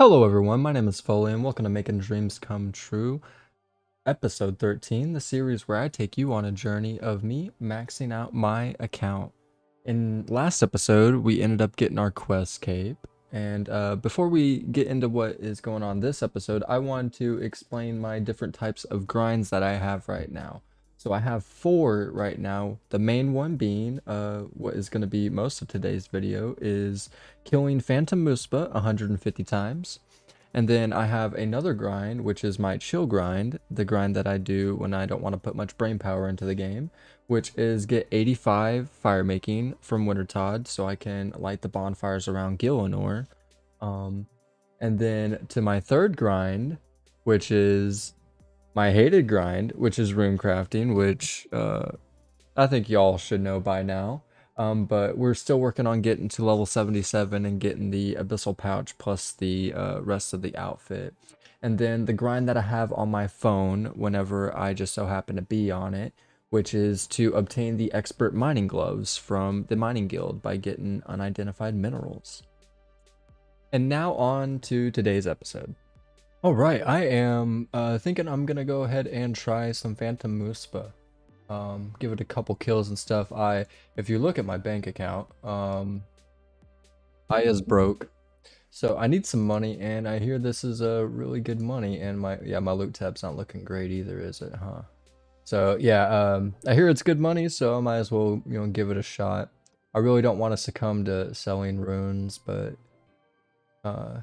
Hello everyone, my name is Foley and welcome to Making Dreams Come True, episode 13, the series where I take you on a journey of me maxing out my account. In last episode, we ended up getting our quest cape, and uh, before we get into what is going on this episode, I want to explain my different types of grinds that I have right now. So I have four right now. The main one being, uh, what is going to be most of today's video is killing Phantom Muspah 150 times. And then I have another grind, which is my chill grind, the grind that I do when I don't want to put much brain power into the game, which is get 85 fire making from Wintertodt so I can light the bonfires around Gielinor. Um, and then to my third grind, which is my hated grind, which is rune crafting, which uh, I think y'all should know by now. Um, but we're still working on getting to level 77 and getting the abyssal pouch plus the uh, rest of the outfit. And then the grind that I have on my phone whenever I just so happen to be on it, which is to obtain the expert mining gloves from the mining guild by getting unidentified minerals. And now on to today's episode. All right, I am uh, thinking I'm gonna go ahead and try some Phantom Muspah. Um, give it a couple kills and stuff. I, if you look at my bank account, um, I is broke, so I need some money, and I hear this is a uh, really good money. And my yeah, my loot tab's not looking great either, is it? Huh? So yeah, um, I hear it's good money, so I might as well you know give it a shot. I really don't want to succumb to selling runes, but uh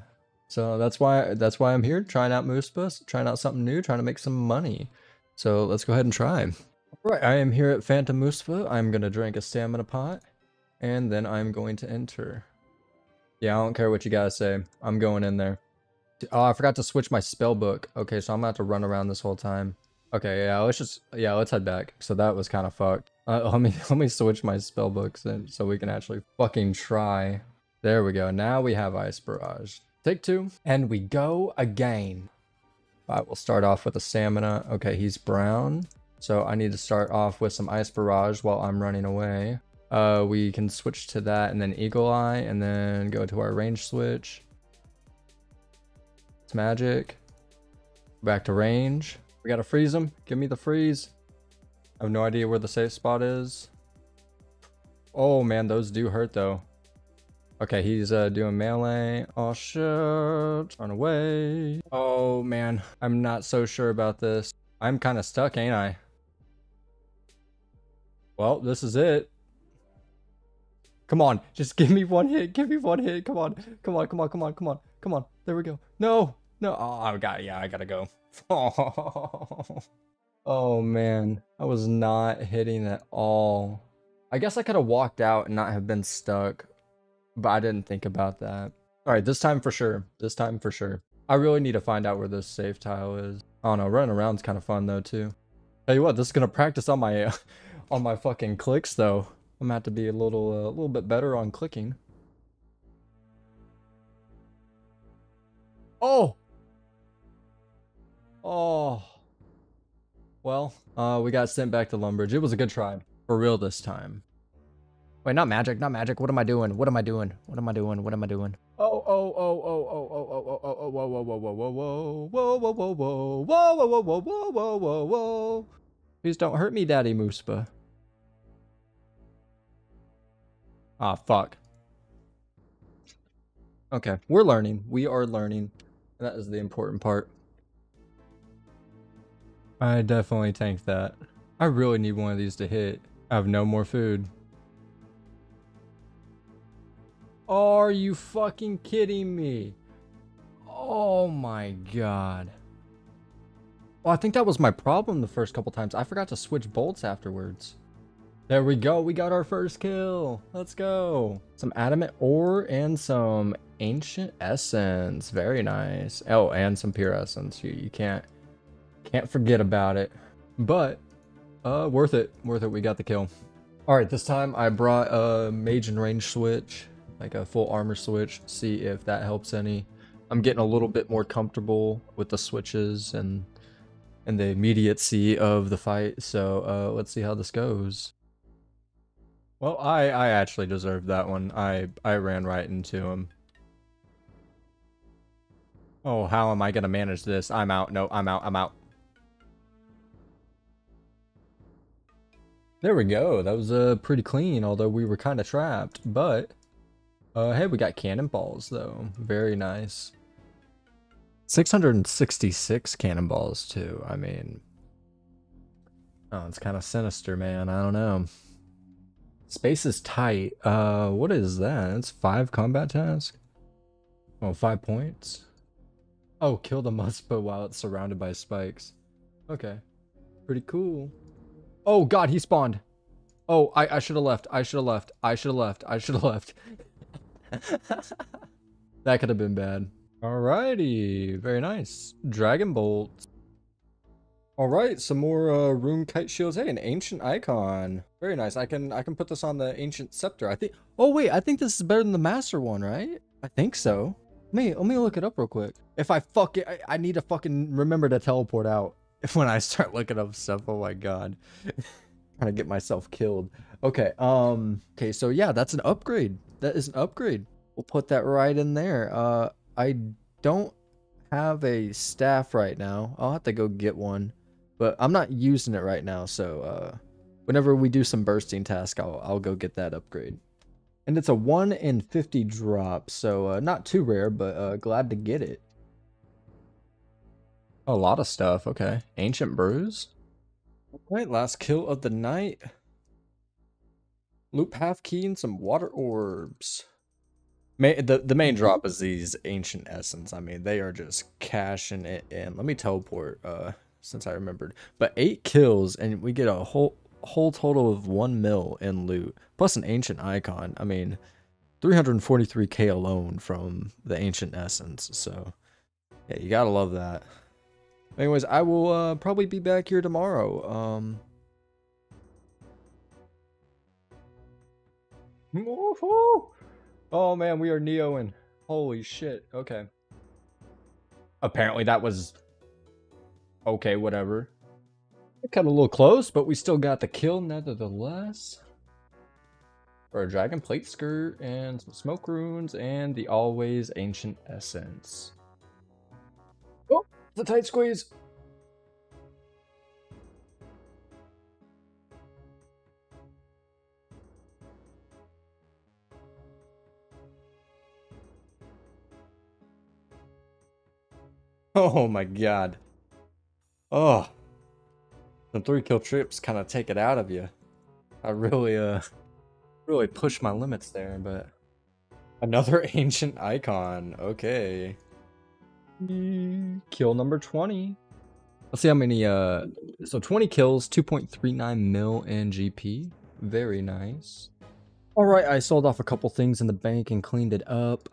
so that's why that's why I'm here, trying out Muspah, trying out something new, trying to make some money. So let's go ahead and try. Right, I am here at Phantom Muspah. I'm gonna drink a stamina pot, and then I'm going to enter. Yeah, I don't care what you guys say. I'm going in there. Oh, I forgot to switch my spell book. Okay, so I'm gonna have to run around this whole time. Okay, yeah, let's just yeah, let's head back. So that was kind of fucked. Uh, let me let me switch my spell books so we can actually fucking try. There we go. Now we have Ice Barrage. Take two. And we go again. I will start off with a stamina. Okay, he's brown. So I need to start off with some Ice Barrage while I'm running away. Uh, we can switch to that and then Eagle Eye and then go to our range switch. It's magic. Back to range. We gotta freeze him. Give me the freeze. I have no idea where the safe spot is. Oh man, those do hurt though. Okay, he's uh, doing melee. Oh shit, run away. Oh man, I'm not so sure about this. I'm kind of stuck, ain't I? Well, this is it. Come on, just give me one hit. Give me one hit. Come on, come on, come on, come on, come on, come on. There we go. No, no. Oh, I got. Yeah, I gotta go. Oh, oh man, I was not hitting at all. I guess I could have walked out and not have been stuck but I didn't think about that. All right, this time for sure. This time for sure. I really need to find out where this safe tile is. I don't know, running around's kind of fun though too. Tell you what, this is gonna practice on my on my fucking clicks though. I'm gonna have to be a little uh, a little bit better on clicking. Oh. Oh. Well, uh, we got sent back to Lumbridge. It was a good try. For real this time. Wait, not magic, not magic. What am I doing? What am I doing? What am I doing? What am I doing? Oh, oh, oh, oh, oh, oh, oh, oh, oh, oh, whoa, whoa, whoa, whoa, whoa, whoa, whoa, whoa, whoa, whoa, whoa, whoa, whoa, whoa, whoa, whoa, whoa. Please don't hurt me, Daddy Muspah. Ah, fuck. Okay, we're learning. We are learning. That is the important part. I definitely tanked that. I really need one of these to hit. I have no more food. Are you fucking kidding me? Oh my god. Well, I think that was my problem the first couple times. I forgot to switch bolts afterwards. There we go. We got our first kill. Let's go. Some adamant ore and some ancient essence. Very nice. Oh, and some pure essence. You, you can't can't forget about it. But uh worth it. Worth it. We got the kill. All right, this time I brought a mage and range switch like a full armor switch, see if that helps any. I'm getting a little bit more comfortable with the switches and and the immediacy of the fight, so uh, let's see how this goes. Well, I, I actually deserved that one. I, I ran right into him. Oh, how am I gonna manage this? I'm out. No, I'm out. I'm out. There we go. That was uh, pretty clean, although we were kind of trapped. But, uh, hey, we got cannonballs, though. Very nice. 666 cannonballs, too. I mean... Oh, it's kind of sinister, man. I don't know. Space is tight. Uh, what is that? It's five combat tasks? Oh, five points? Oh, kill the Muspah while it's surrounded by spikes. Okay. Pretty cool. Oh god, he spawned. Oh, I, I should have left. I should have left. I should have left. I should have left. that could have been bad. Alrighty. Very nice. Dragon Bolt. Alright, some more uh, rune kite shields. Hey, an ancient icon. Very nice. I can I can put this on the ancient scepter. I think Oh wait, I think this is better than the master one, right? I think so. Let me let me look it up real quick. If I fuck it, I, I need to fucking remember to teleport out. when I start looking up stuff, oh my god. Trying to get myself killed. Okay, um, okay, so yeah, that's an upgrade. That is an upgrade. We'll put that right in there. Uh, I don't have a staff right now. I'll have to go get one. But I'm not using it right now, so uh, whenever we do some bursting task, I'll, I'll go get that upgrade. And it's a 1 in 50 drop, so uh, not too rare, but uh, glad to get it. A lot of stuff. Okay. Ancient brews. Right, last kill of the night. Loop half key and some water orbs. the, the main drop is these ancient essence. I mean, they are just cashing it in. Let me teleport, uh, since I remembered. But eight kills, and we get a whole whole total of one mil in loot, plus an ancient icon. I mean, 343k alone from the ancient essence. So, yeah, you gotta love that. Anyways, I will uh, probably be back here tomorrow. Um, oh man, we are Neoing. Holy shit. Okay. Apparently that was okay, whatever. It Cut a little close, but we still got the kill nevertheless. For a dragon plate skirt and some smoke runes and the always ancient essence. Oh, the tight squeeze. Oh my god. Oh. Some three kill trips kind of take it out of you. I really, uh, really push my limits there, but another ancient icon. Okay. Kill number 20. Let's see how many, uh, so 20 kills, 2.39 mil in GP. Very nice. Alright, I sold off a couple things in the bank and cleaned it up.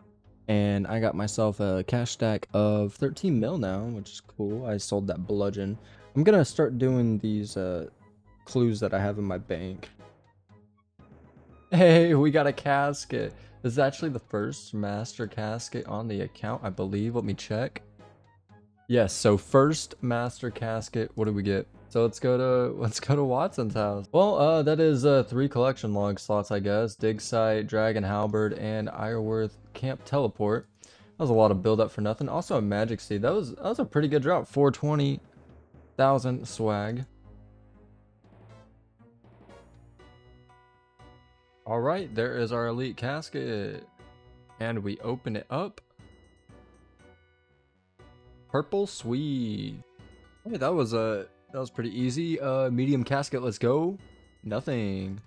And I got myself a cash stack of 13 mil now, which is cool. I sold that bludgeon. I'm gonna start doing these, uh, clues that I have in my bank. Hey, we got a casket. This is actually the first master casket on the account, I believe. Let me check. Yes, so first master casket, what do we get? So let's go to let's go to Watson's house. Well, uh, that is uh, three collection log slots, I guess. Dig site, Dragon Halberd, and Iorwerth Camp Teleport. That was a lot of build up for nothing. Also a Magic Seed. That was that was a pretty good drop. 420,000 swag. All right, there is our elite casket. And we open it up. Purple Sweet. Hey, that was a uh, that was pretty easy. Uh, medium casket, let's go. Nothing.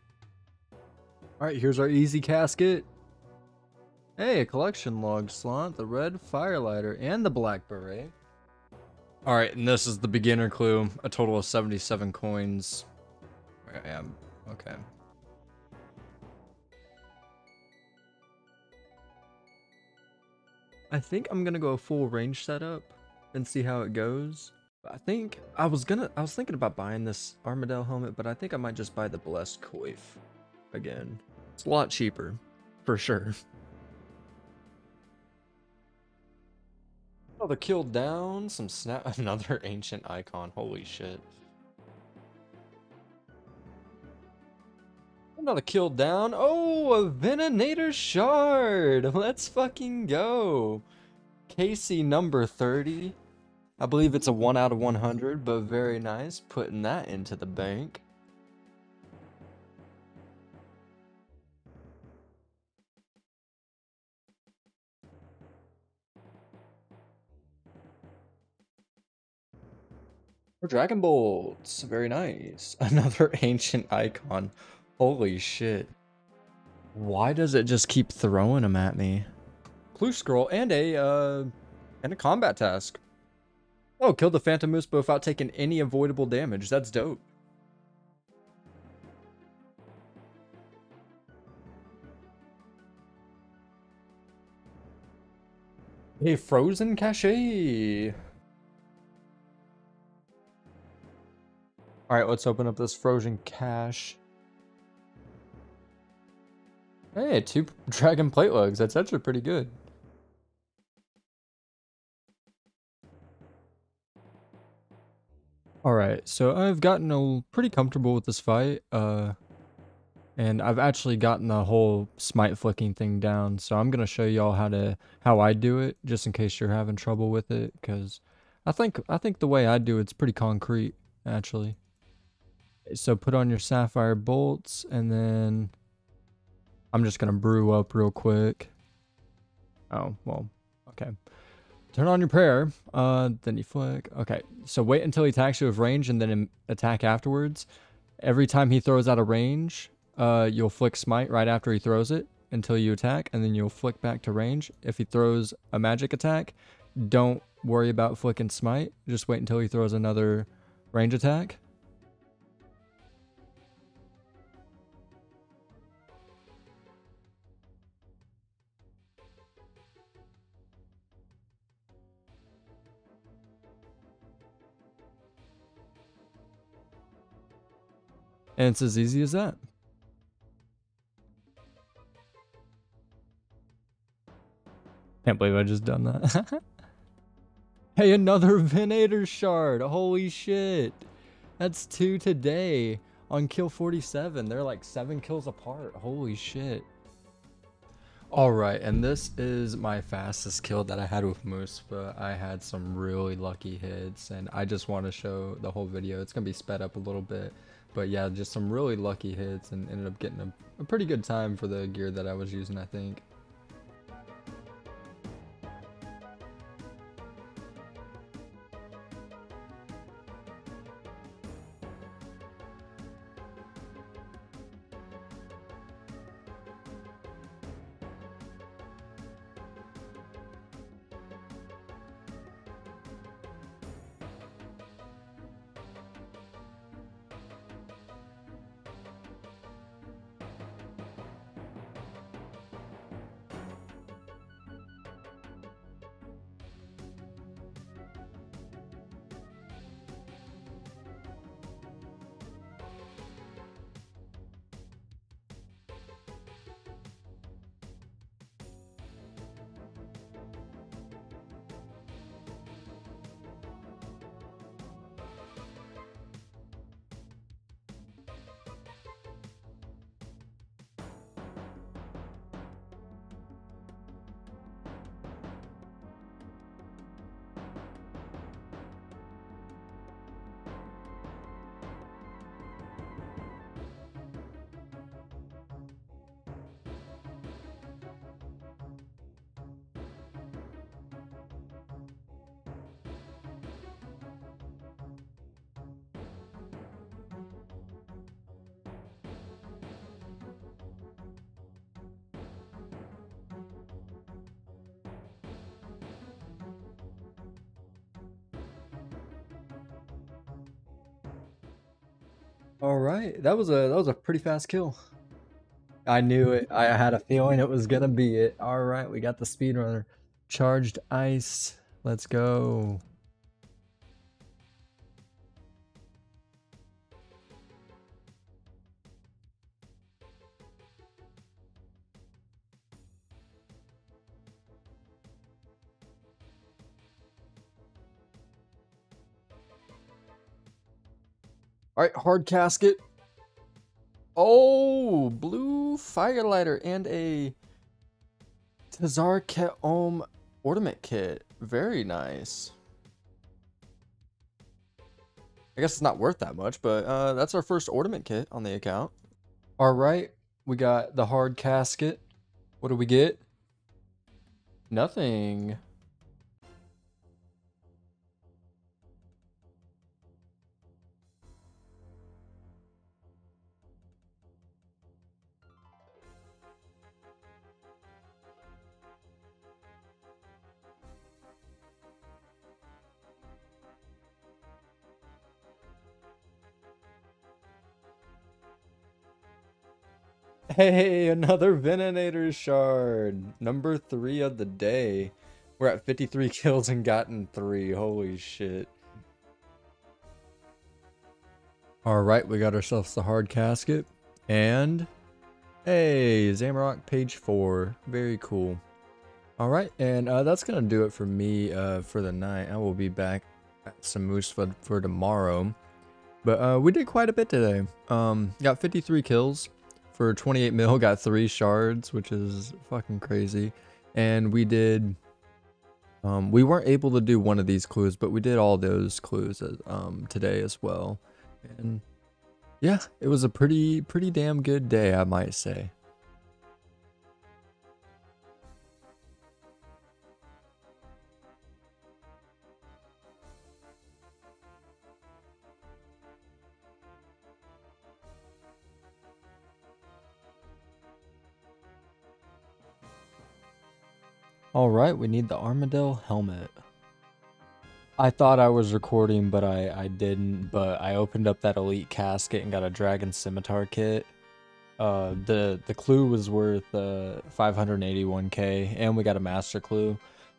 All right, here's our easy casket. Hey, a collection log slot, the red firelighter, and the black beret. All right, and this is the beginner clue. A total of 77 coins. I am okay. I think I'm gonna go a full range setup and see how it goes. I think I was gonna I was thinking about buying this Armadyl helmet, but I think I might just buy the Blessed Coif again. It's a lot cheaper, for sure. Another kill down, some snap another ancient icon, holy shit. Another kill down. Oh, a Venenator Shard! Let's fucking go! Casey number 30. I believe it's a 1 out of 100, but very nice. Putting that into the bank. Dragon Bolts. Very nice. Another ancient icon. Holy shit. Why does it just keep throwing them at me? Clue scroll and a uh and a combat task. Oh, kill the Phantom Moose without taking any avoidable damage. That's dope. A frozen cache. All right, let's open up this frozen cache. Hey, two dragon plate lugs. That's actually pretty good. Alright, so I've gotten a, pretty comfortable with this fight, uh, and I've actually gotten the whole smite flicking thing down, so I'm gonna show y'all how to how I do it, just in case you're having trouble with it, because I think I think the way I do it's pretty concrete, actually. So put on your sapphire bolts, and then I'm just gonna brew up real quick. Oh well, okay. Turn on your prayer. Uh, then you flick. Okay, so wait until he attacks you with range and then attack afterwards. Every time he throws out a range, uh, you'll flick smite right after he throws it until you attack, and then you'll flick back to range. If he throws a magic attack, don't worry about flicking smite. Just wait until he throws another range attack. And it's as easy as that. Can't believe I just done that. hey, another Venator shard. Holy shit. That's two today on kill 47. They're like seven kills apart. Holy shit. Alright, and this is my fastest kill that I had with Moose, but I had some really lucky hits, and I just want to show the whole video. It's going to be sped up a little bit. But yeah, just some really lucky hits and ended up getting a, a pretty good time for the gear that I was using, I think. All right, that was a that was a pretty fast kill. I knew it. I had a feeling it was gonna be it. All right, we got the speedrunner. Charged ice. Let's go. All right, hard casket. Oh, blue firelighter and a Tzhaar-Ket-Om ornament kit. Very nice. I guess it's not worth that much, but uh, that's our first ornament kit on the account. All right, we got the hard casket. What do we get? Nothing. Hey, another Venenator shard. Number three of the day. We're at 53 kills and gotten three. Holy shit. Alright, we got ourselves the hard casket. And, hey, Zamorak page four. Very cool. Alright, and uh, that's going to do it for me uh, for the night. I will be back at some moose for, for tomorrow. But uh, we did quite a bit today. Um, got 53 kills for 28 mil, got three shards, which is fucking crazy. And we did, um, we weren't able to do one of these clues, but we did all those clues um, today as well. And yeah, it was a pretty, pretty damn good day, I might say. Alright, we need the Armadyl helmet. I thought I was recording, but I, I didn't. But I opened up that elite casket and got a dragon scimitar kit. Uh, the the clue was worth uh 581k, and we got a master clue.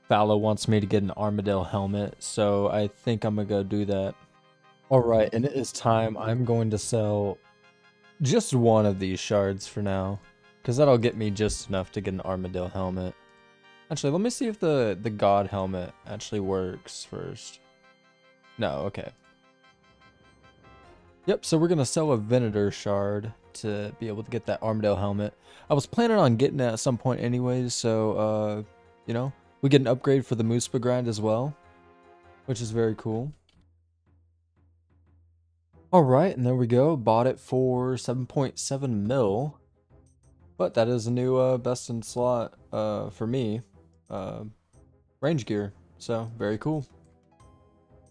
Fallow wants me to get an Armadyl helmet, so I think I'm gonna go do that. Alright, and it is time. I'm going to sell just one of these shards for now, because that'll get me just enough to get an Armadyl helmet. Actually, let me see if the, the god helmet actually works first. No, okay. Yep, so we're going to sell a Venator shard to be able to get that Armadyl helmet. I was planning on getting it at some point anyways, so, uh, you know, we get an upgrade for the Muspah grind as well, which is very cool. Alright, and there we go. Bought it for 7.7 mil. But that is a new uh, best in slot uh, for me uh, range gear. So, very cool.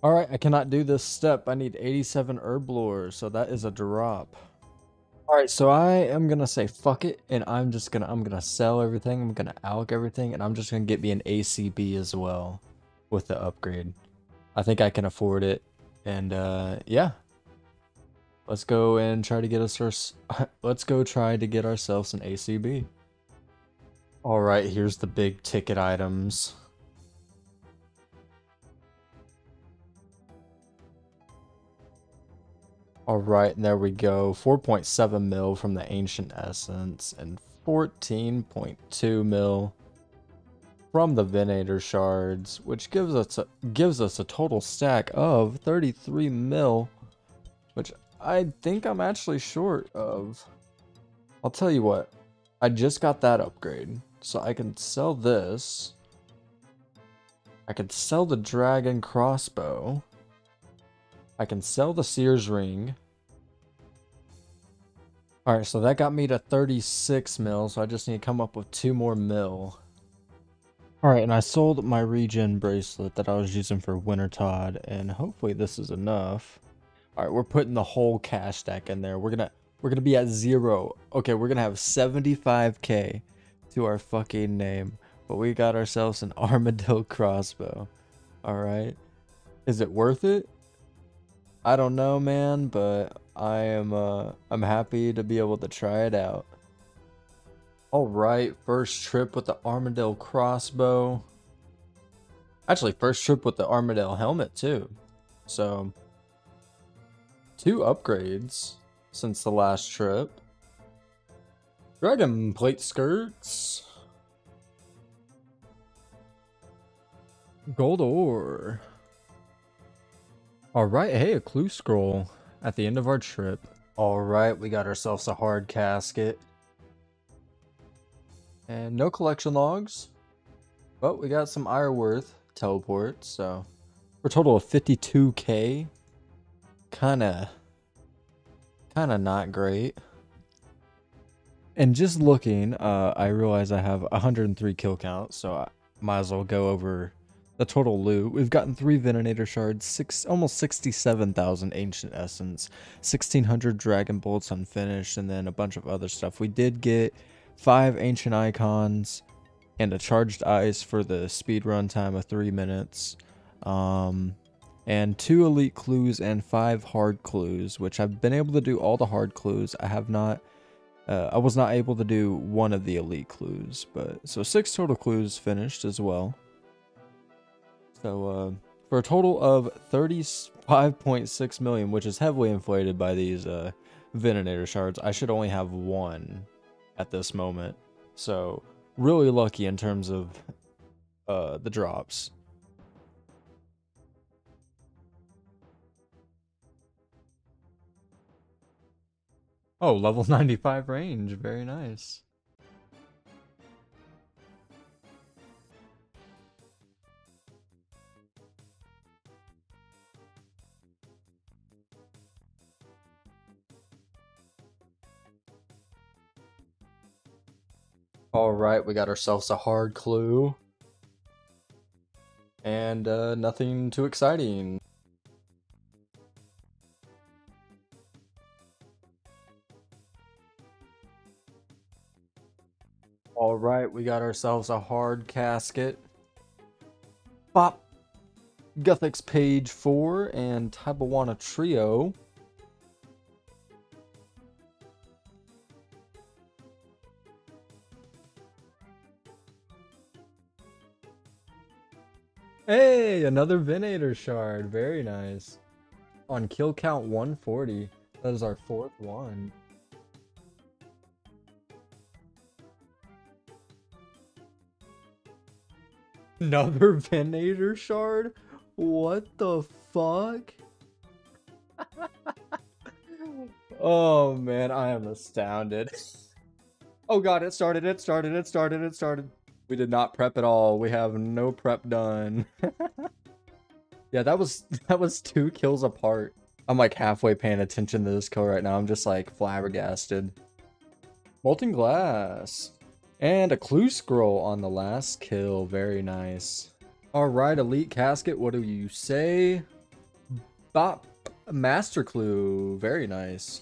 Alright, I cannot do this step. I need 87 herb herblore, so that is a drop. Alright, so I am gonna say fuck it, and I'm just gonna I'm gonna sell everything, I'm gonna alch everything, and I'm just gonna get me an ACB as well with the upgrade. I think I can afford it. And uh yeah. Let's go and try to get us our let's go try to get ourselves an ACB. All right, here's the big ticket items. All right, and there we go. 4.7 mil from the Ancient Essence and 14.2 mil from the Venator Shards, which gives us a, gives us a total stack of 33 mil, which I think I'm actually short of. I'll tell you what, I just got that upgrade. So I can sell this. I can sell the dragon crossbow. I can sell the Seers ring. Alright, so that got me to 36 mil, so I just need to come up with two more mil. Alright, and I sold my regen bracelet that I was using for Wintertodt, and hopefully this is enough. Alright, we're putting the whole cash stack in there. We're gonna we're gonna be at zero. Okay, we're gonna have 75k to our fucking name. But we got ourselves an armadillo crossbow. Alright. Is it worth it? I don't know, man, but I am uh I'm happy to be able to try it out. Alright, first trip with the armadillo crossbow. Actually, first trip with the armadillo helmet too. So two upgrades since the last trip. Dragon plate skirts. Gold ore. Alright, hey, a clue scroll at the end of our trip. Alright, we got ourselves a hard casket. And no collection logs. But we got some Iorwerth teleports, so for a total of 52k. Kinda, kinda not great. And just looking, uh, I realize I have 103 kill count, so I might as well go over the total loot. We've gotten three Venator shards, six almost 67,000 ancient essence, 1600 dragon bolts unfinished, and then a bunch of other stuff. We did get five ancient icons and a charged ice for the speed run time of three minutes. Um, and two elite clues and five hard clues, which I've been able to do all the hard clues. I have not, uh, I was not able to do one of the elite clues, but so six total clues finished as well. So uh, for a total of 35.6 million, which is heavily inflated by these uh, Venator shards, I should only have one at this moment. So really lucky in terms of uh, the drops. Oh, level 95 range. Very nice. All right, we got ourselves a hard clue. And uh, nothing too exciting. All right, we got ourselves a hard casket. Bop. Guthix page 4 and Tai Bwo Wannai trio. Hey, another Venator shard. Very nice. On kill count 140. That is our fourth one. Another Venator shard? What the fuck? oh man, I am astounded. oh god, it started, it started, it started, it started. We did not prep at all. We have no prep done. yeah, that was that was two kills apart. I'm like halfway paying attention to this kill right now. I'm just like flabbergasted. Molten glass. And a clue scroll on the last kill. Very nice. Alright, Elite Casket, what do you say? Bop. Master Clue. Very nice.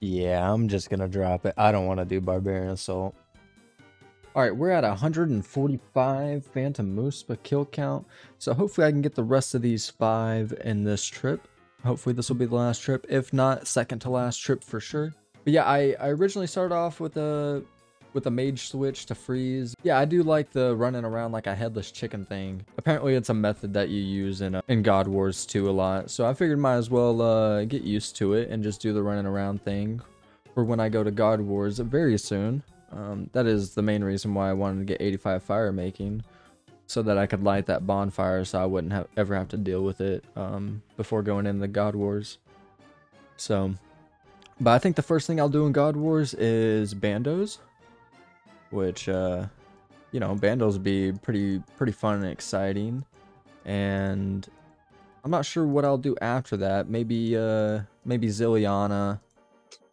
Yeah, I'm just gonna drop it. I don't want to do Barbarian Assault. Alright, we're at 145 Phantom Muspah kill count. So hopefully I can get the rest of these five in this trip. Hopefully this will be the last trip. If not, second to last trip for sure. But yeah, I, I originally started off with a with a mage switch to freeze. Yeah, I do like the running around like a headless chicken thing. Apparently it's a method that you use in, uh, in God Wars 2 a lot. So I figured might as well uh, get used to it and just do the running around thing for when I go to God Wars very soon. Um, that is the main reason why I wanted to get 85 fire making so that I could light that bonfire so I wouldn't have ever have to deal with it um, before going in the God Wars. So, but I think the first thing I'll do in God Wars is bandos, which, uh, you know, bandos would be pretty, pretty fun and exciting. And I'm not sure what I'll do after that. Maybe, uh, maybe Zilyana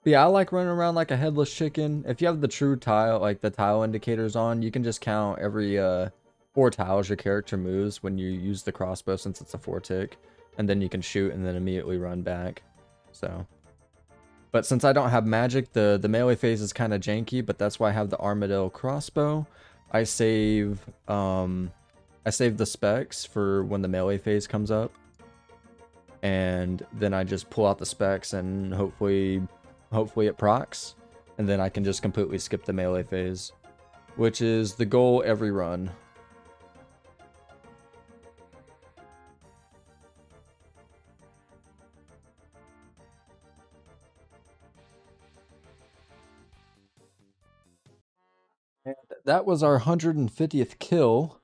but yeah, I like running around like a headless chicken. If you have the true tile, like the tile indicators on, you can just count every uh, four tiles your character moves when you use the crossbow since it's a four tick. And then you can shoot and then immediately run back. So. But since I don't have magic, the, the melee phase is kind of janky, but that's why I have the Armadyl crossbow. I save, um, I save the specs for when the melee phase comes up. And then I just pull out the specs and hopefully hopefully it procs, and then I can just completely skip the melee phase, which is the goal every run. That was our 150th kill.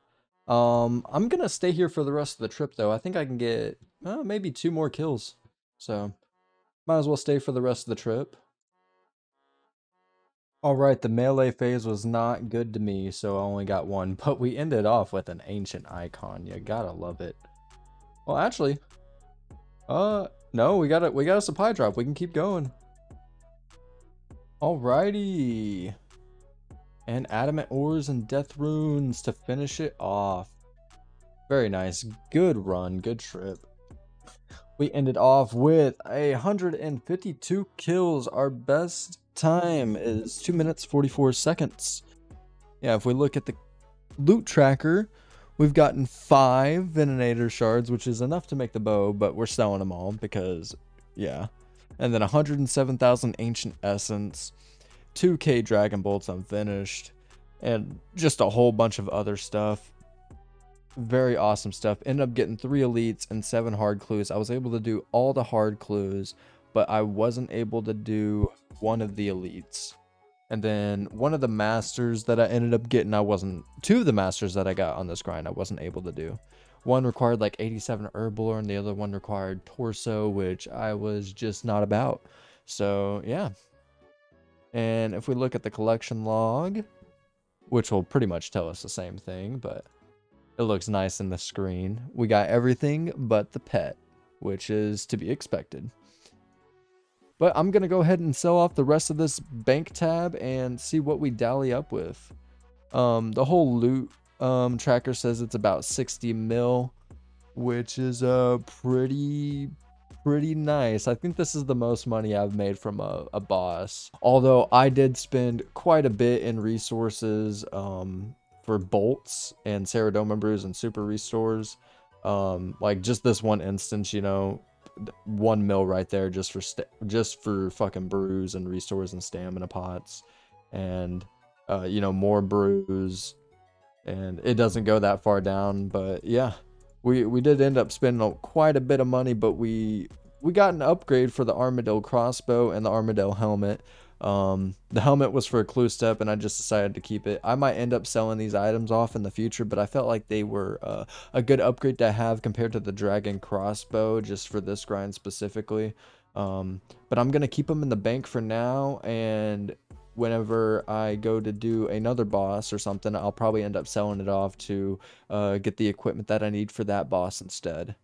Um, I'm gonna stay here for the rest of the trip though. I think I can get uh, maybe two more kills. So might as well stay for the rest of the trip. Alright, the melee phase was not good to me, so I only got one, but we ended off with an ancient icon. You gotta love it. Well, actually, uh, no, we got a, we got a supply drop. We can keep going. Alrighty. And adamant ores and death runes to finish it off. Very nice. Good run. Good trip. We ended off with a 152 kills. Our best time is 2 minutes 44 seconds. Yeah, if we look at the loot tracker, we've gotten 5 Venator shards, which is enough to make the bow, but we're selling them all because, yeah. And then 107,000 Ancient Essence, 2k Dragon Bolts unfinished, and just a whole bunch of other stuff. Very awesome stuff. Ended up getting 3 Elites and 7 Hard Clues. I was able to do all the Hard Clues, but I wasn't able to do one of the elites. And then one of the masters that I ended up getting, I wasn't, two of the masters that I got on this grind, I wasn't able to do. One required like 87 herbal, and the other one required Torso, which I was just not about. So, yeah. And if we look at the collection log, which will pretty much tell us the same thing, but it looks nice in the screen. We got everything but the pet, which is to be expected. But I'm going to go ahead and sell off the rest of this bank tab and see what we dally up with. Um, the whole loot um, tracker says it's about 60 mil, which is a pretty, pretty nice. I think this is the most money I've made from a, a boss. Although I did spend quite a bit in resources um, for bolts and Saradomin brews and super restores. Um, like just this one instance, you know, one mil right there just for just for fucking brews and restores and stamina pots and uh, you know more brews and it doesn't go that far down but yeah we we did end up spending quite a bit of money but we we got an upgrade for the armadillo crossbow and the armadillo helmet um, the helmet was for a clue step, and I just decided to keep it. I might end up selling these items off in the future, but I felt like they were uh, a good upgrade to have compared to the dragon crossbow, just for this grind specifically. Um, but I'm gonna keep them in the bank for now, and whenever I go to do another boss or something, I'll probably end up selling it off to uh, get the equipment that I need for that boss instead.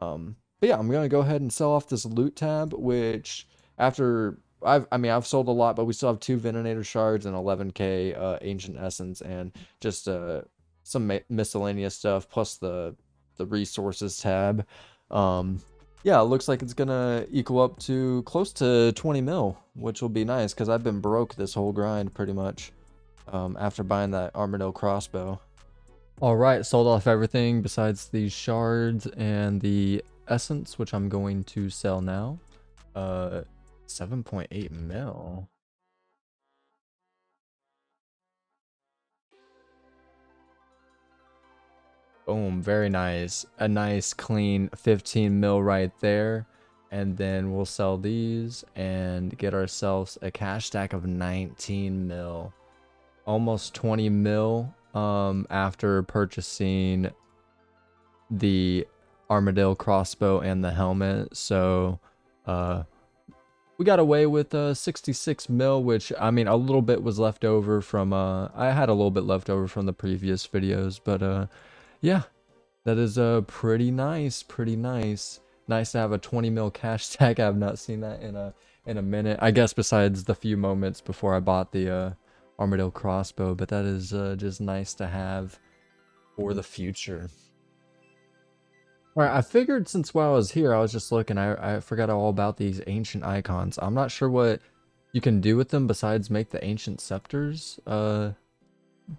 Um, but yeah, I'm gonna go ahead and sell off this loot tab, which after I've, I mean, I've sold a lot, but we still have two Venenator shards and 11k uh, Ancient Essence and just uh, some miscellaneous stuff, plus the the resources tab. Um, yeah, it looks like it's gonna equal up to close to 20 mil, which will be nice because I've been broke this whole grind pretty much um, after buying that Armadillo crossbow. All right, sold off everything besides these shards and the essence, which I'm going to sell now. Uh, 7.8 mil. Boom, very nice. A nice clean 15 mil right there. And then we'll sell these and get ourselves a cash stack of 19 mil. Almost 20 mil um, after purchasing the Armadillo crossbow and the helmet. So uh, we got away with uh, 66 mil, which I mean, a little bit was left over from, uh, I had a little bit left over from the previous videos, but uh, yeah, that is uh, pretty nice, pretty nice. Nice to have a 20 mil cash tag. I've not seen that in a in a minute. I guess besides the few moments before I bought the uh, crossbow, but that is uh, just nice to have for the future. Alright, I figured since while I was here, I was just looking, I, I forgot all about these ancient icons. I'm not sure what you can do with them besides make the ancient scepters, uh,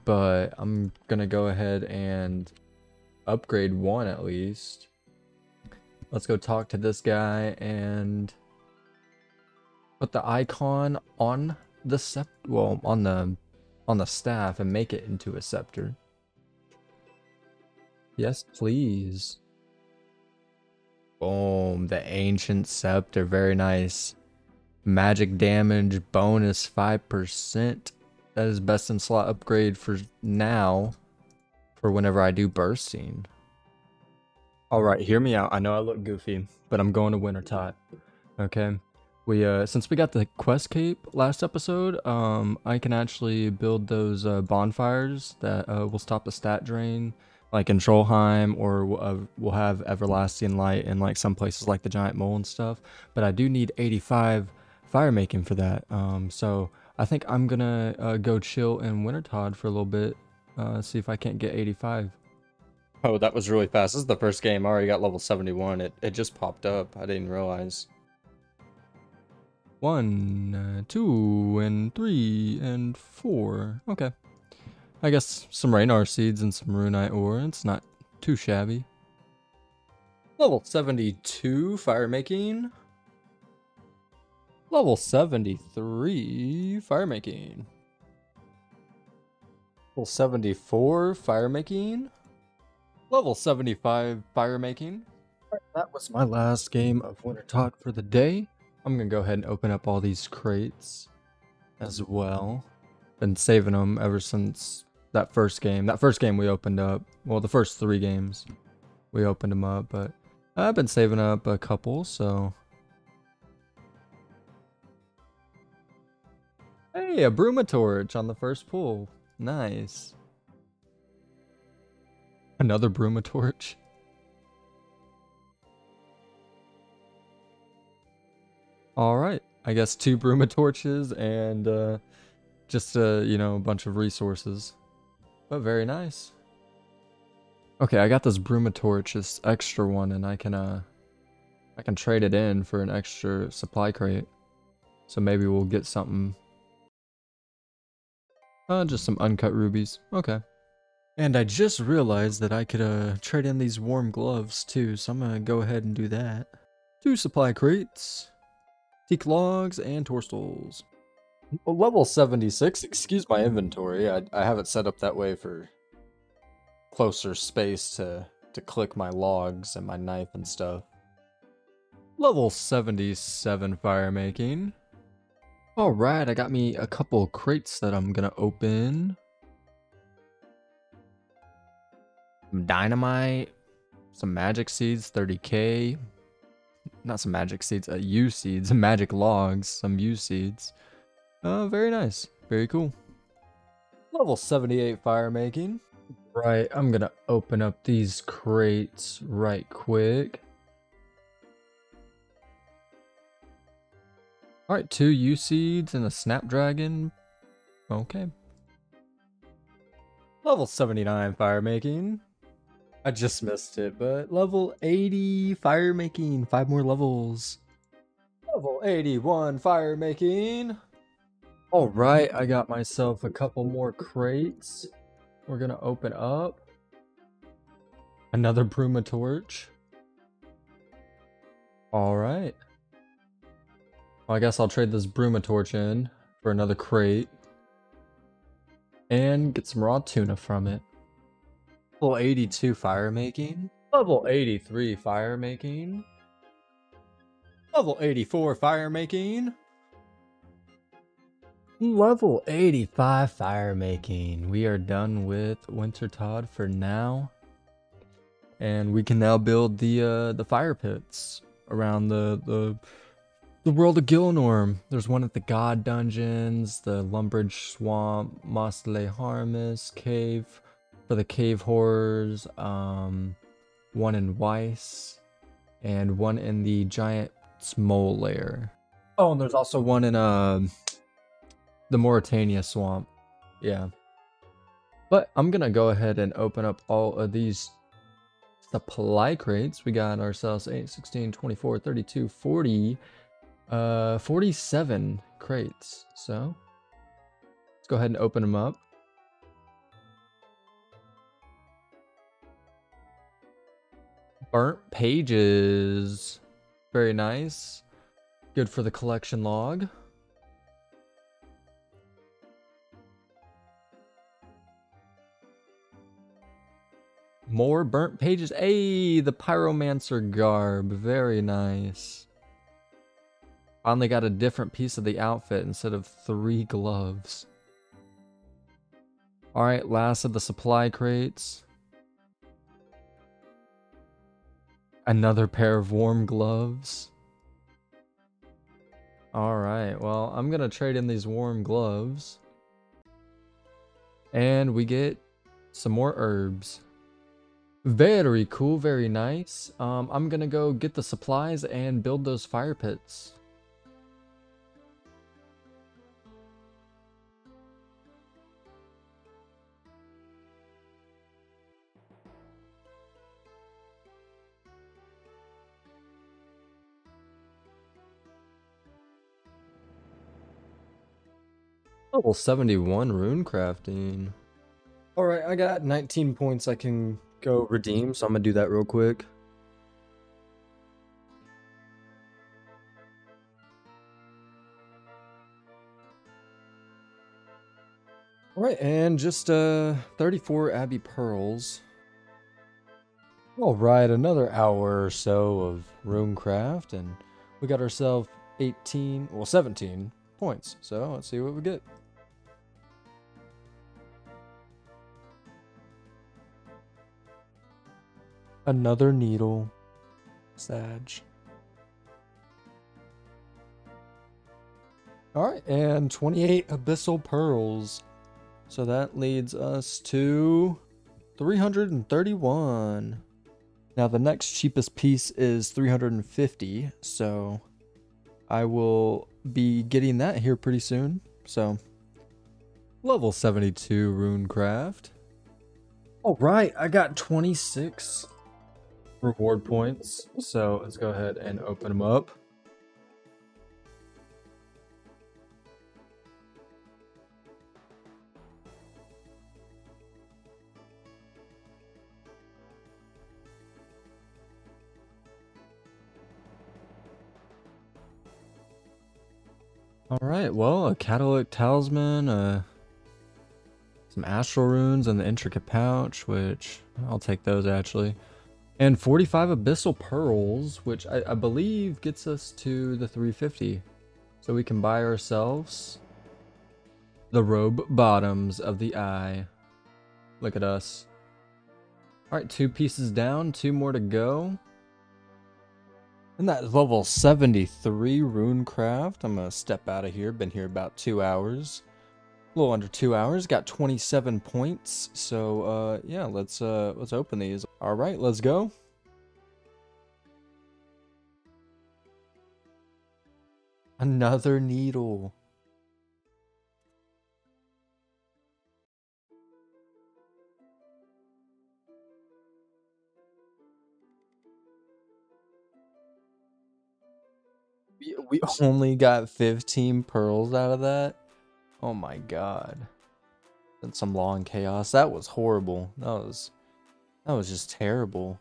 but I'm gonna go ahead and upgrade one at least. Let's go talk to this guy and put the icon on the scepter, well, on the, on the staff and make it into a scepter. Yes, please. Boom, the Ancient Scepter, very nice. Magic damage bonus 5%. That is best in slot upgrade for now, for whenever I do bursting. Alright, hear me out. I know I look goofy, but I'm going to Wintertodt. Okay? we uh since we got the quest cape last episode um i can actually build those uh, bonfires that uh, will stop the stat drain like in Trollheim or we'll, uh, we'll have everlasting light in like some places like the giant mole and stuff but i do need 85 fire making for that um so i think i'm gonna uh, go chill in wintertodt for a little bit uh see if i can't get 85 oh that was really fast this is the first game i already got level 71 it, it just popped up i didn't realize one, uh, two, and three, and four. Okay. I guess some Ranarr seeds and some Runite ore. It's not too shabby. Level 72 fire making. Level 73 fire making. Level 74 fire making. Level 75 fire making. That was my last game of Wintertodt for the day. I'm gonna go ahead and open up all these crates as well. Been saving them ever since that first game. That first game we opened up. Well, the first three games we opened them up, but I've been saving up a couple, so. Hey, a Bruma torch on the first pull. Nice. Another Bruma torch. All right. I guess two Bruma torches and uh, just, uh, you know, a bunch of resources. But very nice. Okay, I got this Bruma torch, this extra one, and I can, uh, I can trade it in for an extra supply crate. So maybe we'll get something. Uh, just some uncut rubies. Okay. And I just realized that I could, uh, trade in these warm gloves, too, so I'm gonna go ahead and do that. Two supply crates. Teak logs and torstols. Level 76. Excuse my inventory. I, I have it set up that way for closer space to, to click my logs and my knife and stuff. Level 77 fire making. Alright, I got me a couple crates that I'm gonna open. Some dynamite, some magic seeds, 30k, not some magic seeds, uh, yew seeds, magic logs, some yew seeds. Uh, very nice. Very cool. Level 78 fire making. Right, I'm gonna open up these crates right quick. Alright, two yew seeds and a snapdragon. Okay. Level 79 fire making. I just missed it, but level 80 fire making. Five more levels. Level 81 fire making. All right, I got myself a couple more crates. We're gonna open up. Another Bruma torch. All right. Well, I guess I'll trade this Bruma torch in for another crate. And get some raw tuna from it. Level 82 fire making. Level 83 fire making. Level 84 fire making. Level 85 fire making. We are done with Wintertodt for now. And we can now build the uh, the fire pits around the the the world of Gielinor. There's one at the God Dungeons, the Lumbridge Swamp, Mos Le'Harmless Cave, for the cave horrors, um, one in Weiss, and one in the giant mole lair. Oh, and there's also one in uh, the Morytania swamp. Yeah. But I'm gonna go ahead and open up all of these supply crates. We got ourselves 8, 16, 24, 32, 40, uh, 47 crates. So let's go ahead and open them up. Burnt pages. Very nice. Good for the collection log. More burnt pages. Hey, the pyromancer garb. Very nice. Finally got a different piece of the outfit instead of three gloves. Alright, last of the supply crates. Another pair of warm gloves. Alright, well, I'm gonna trade in these warm gloves. And we get some more herbs. Very cool, very nice. Um, I'm gonna go get the supplies and build those fire pits. Level 71 rune crafting. Alright, I got 19 points I can go redeem, so I'm gonna do that real quick. Alright, and just uh 34 Abyssal Pearls. Alright, another hour or so of runecraft, and we got ourselves 18, well 17 points. So let's see what we get. Another needle. Sag. Alright, and 28 abyssal pearls. So that leads us to 331. Now the next cheapest piece is 350, so I will be getting that here pretty soon. So level 72 runecraft. All right, I got 26 reward points. So let's go ahead and open them up. All right, well, a catalytic talisman, uh, some astral runes, and the intricate pouch, which I'll take those actually. And 45 Abyssal Pearls, which I, I, believe gets us to the 350. So we can buy ourselves the robe bottoms of the eye. Look at us. Alright, two pieces down, two more to go. And that level 73 Runecraft. I'm going to step out of here. Been here about two hours a little under two hours got 27 points. So uh yeah let's uh let's open these. All right let's go. Another needle. We only got 15 pearls out of that Oh my god. And some long chaos. That was horrible. That was that was just terrible.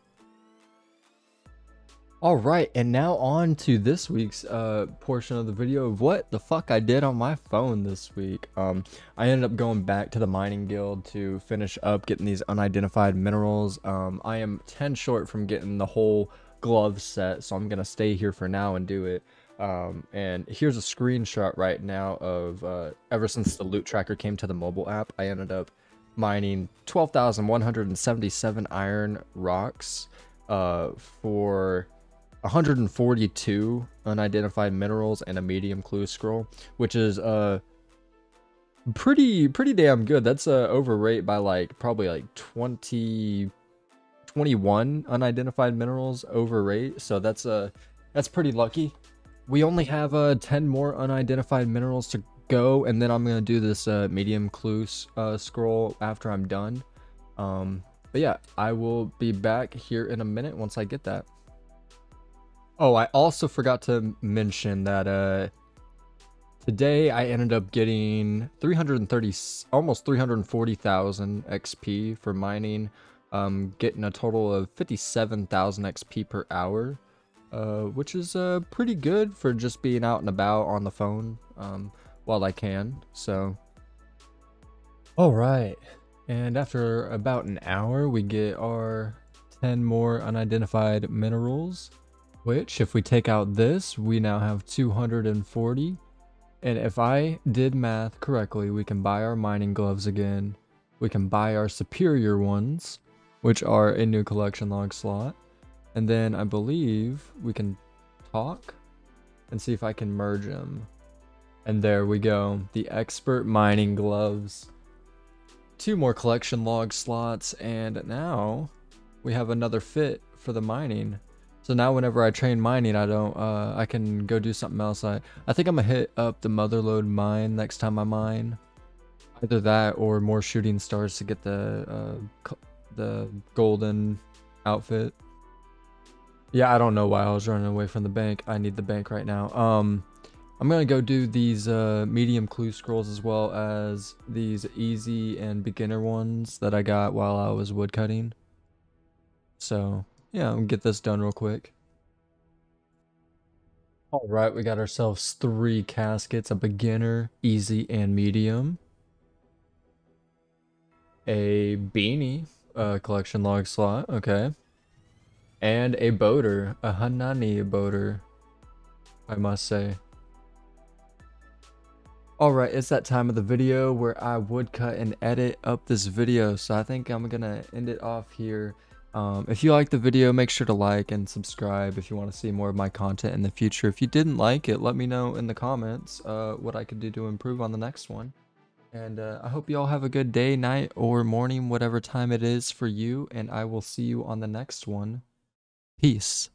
Alright, and now on to this week's uh, portion of the video of what the fuck I did on my phone this week. Um, I ended up going back to the mining guild to finish up getting these unidentified minerals. Um, I am 10 short from getting the whole glove set, so I'm going to stay here for now and do it. Um, and here's a screenshot right now of uh, ever since the loot tracker came to the mobile app, I ended up mining 12,177 iron rocks uh, for 142 unidentified minerals and a medium clue scroll, which is uh pretty pretty damn good. That's uh overrate by like probably like 20 21 unidentified minerals overrate. So that's uh that's pretty lucky we only have uh, 10 more unidentified minerals to go, and then I'm going to do this uh, medium clue uh, scroll after I'm done. Um, but yeah, I will be back here in a minute once I get that. Oh, I also forgot to mention that uh, today I ended up getting 330, almost 340,000 XP for mining, um, getting a total of 57,000 XP per hour uh, which is uh, pretty good for just being out and about on the phone um, while I can. So, all right. And after about an hour, we get our 10 more unidentified minerals, which if we take out this, we now have 240. And if I did math correctly, we can buy our mining gloves again. We can buy our superior ones, which are a new collection log slot. And then I believe we can talk. and see if I can merge them. And there we go. The expert mining gloves. Two more collection log slots. And now we have another fit for the mining. So now whenever I train mining, I don't, uh, I can go do something else. I, I think I'm gonna hit up the motherlode mine next time I mine. Either that or more shooting stars to get the, uh, the golden outfit. Yeah, I don't know why I was running away from the bank. I need the bank right now. Um, I'm gonna go do these uh, medium clue scrolls as well as these easy and beginner ones that I got while I was woodcutting. So yeah, I'm get this done real quick. All right, we got ourselves three caskets: a beginner, easy, and medium. A beanie, uh, collection log slot. Okay. And a boater, a Hanani boater, I must say. Alright, it's that time of the video where I would cut and edit up this video, so I think I'm gonna end it off here. Um, if you liked the video, make sure to like and subscribe if you want to see more of my content in the future. If you didn't like it, let me know in the comments uh, what I could do to improve on the next one. And uh, I hope you all have a good day, night, or morning, whatever time it is for you, and I will see you on the next one. Peace.